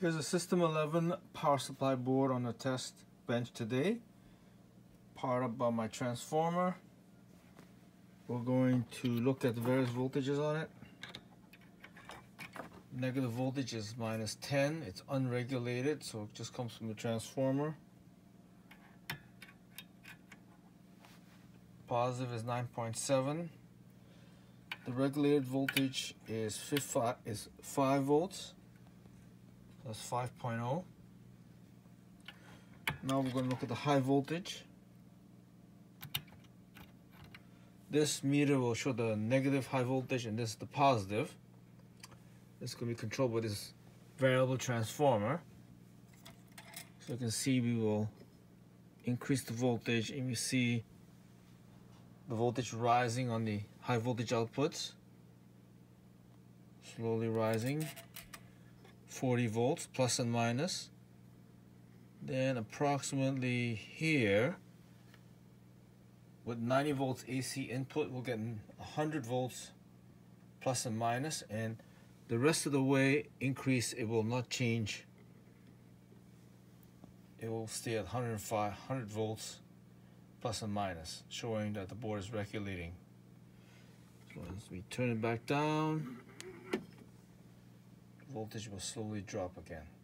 Here's a System 11 power supply board on the test bench today. Powered up by my transformer. We're going to look at the various voltages on it. Negative voltage is minus 10. It's unregulated, so it just comes from the transformer. Positive is 9.7. The regulated voltage is 5, is 5 volts. That's 5.0. Now we're going to look at the high voltage. This meter will show the negative high voltage and this is the positive. Is going to be controlled by this variable transformer. So you can see we will increase the voltage and we see the voltage rising on the high voltage outputs. Slowly rising. 40 volts plus and minus. Then approximately here with 90 volts AC input we'll get 100 volts plus and minus and the rest of the way increase it will not change. It will stay at 105 100 volts plus and minus showing that the board is regulating. So as we turn it back down voltage will slowly drop again.